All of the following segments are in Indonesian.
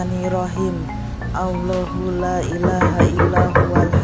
Rahmanirrahim Allahu la ilaha illa huwal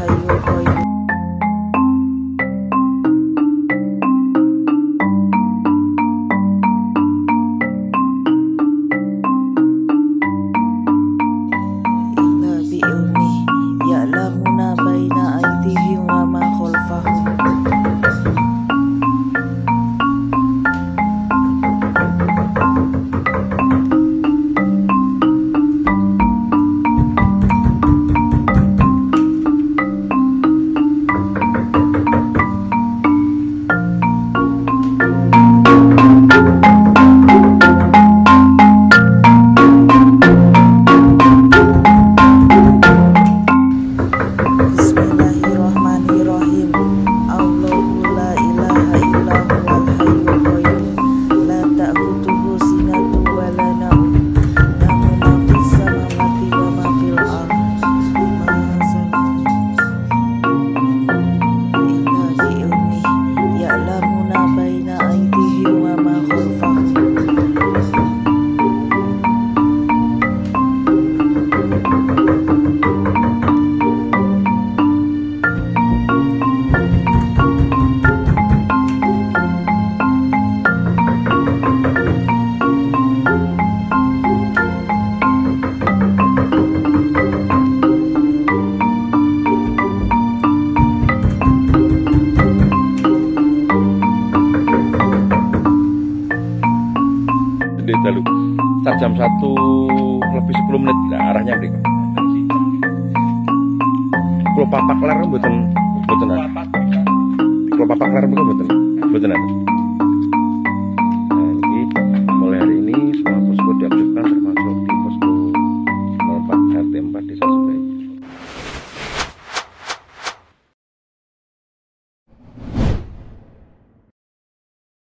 udah lu. Start jam 1 lebih 10 menit. Lah arahnya mereka kalau papak lar buatan buatan apa kalau papa kelar bukan buatan buatan apa nah, mulai hari ini semua posko diaktifkan termasuk di posko 04 RT 4 desa